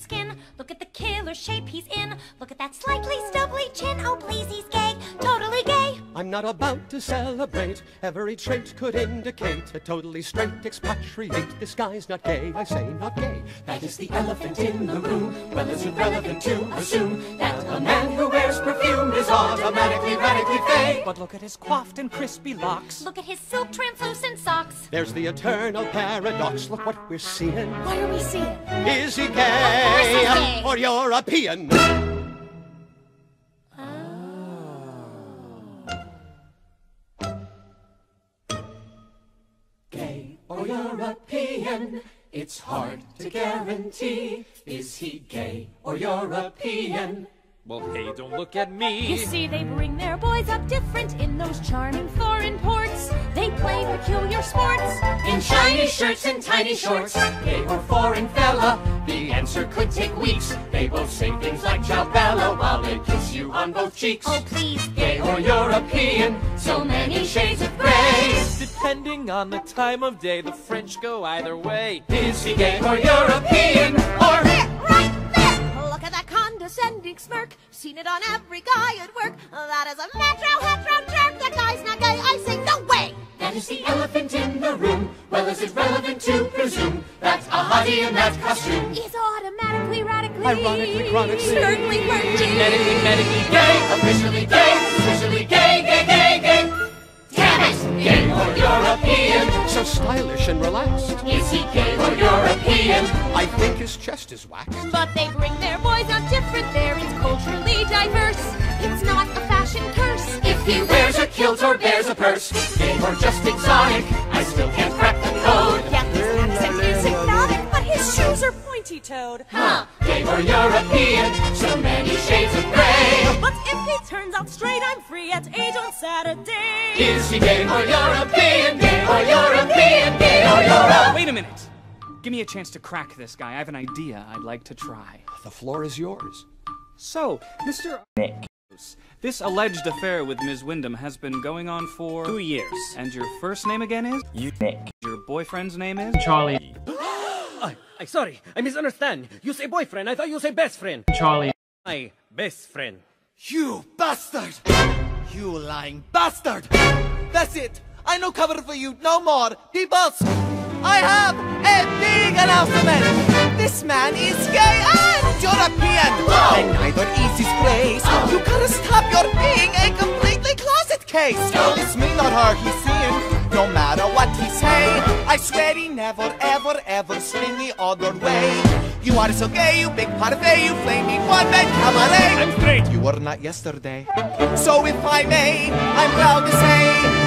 skin. Look at the killer shape he's in. Look at that slightly stubbly chin. Oh, please, he's gay. Gay. I'm not about to celebrate. Every trait could indicate a totally straight expatriate. This guy's not gay, I say not gay. That is the elephant in the room. Well, is it relevant to assume that a man who wears perfume is automatically radically fake? But look at his coiffed and crispy locks. Look at his silk translucent socks. There's the eternal paradox. Look what we're seeing. What are we seeing? Is he gay. or European? European? It's hard to guarantee. Is he gay or European? Well, hey, don't look at me. You see, they bring their boys up different in those charming foreign ports. They play peculiar sports. In shiny shirts and tiny shorts, They or foreign fella? The answer could take weeks. They both say things like ciao bella while they kiss you on both cheeks. Oh, please, Gay or European? So many shades of gray. Depending on the time of day, the French go either way. Is he gay or European? Or right there! Look at that condescending smirk. Seen it on every guy at work. That is a metro hetero jerk. That guy's not gay. I say no way. that is the elephant in the room. Well, is it relevant to presume that a hottie in that costume? Is automatically, radically, Ironically, chronically. certainly, Genetically, medically Gay, officially gay, officially gay, gay, gay, So stylish and relaxed. Is he gay or European? I think his chest is waxed. But they bring their boys up different. There is culturally diverse. It's not a fashion curse. If he wears a kilt or bears a purse, gay or just exotic, I still can't crack the code. Yeah, his accent is hypnotic, but his shoes are pointy-toed. Huh? Gay or European? So many shades of gray. But if out straight, I'm free at 8 on Saturday. Is he gay or European? Gay or European? Gay or European? Wait a minute. Give me a chance to crack this guy. I have an idea I'd like to try. The floor is yours. So, Mr. Nick. This alleged affair with Ms. Wyndham has been going on for Two years. And your first name again is? You Nick. Your boyfriend's name is? Charlie. I, I sorry, I misunderstand. You say boyfriend, I thought you say best friend. Charlie. My best friend. You bastard! You lying bastard! That's it! I no cover for you no more! Peoples! I have a big announcement! This man is gay and European! And neither is his place! Oh. You gotta stop your being a completely closet case! It's me, not her, he's seeing, no matter what he say. I swear he never, ever, ever swing the other way. You are so gay, you big parfait, you flaming one-man cabaret! I'm straight. You were not yesterday. So if I may, I'm proud to say,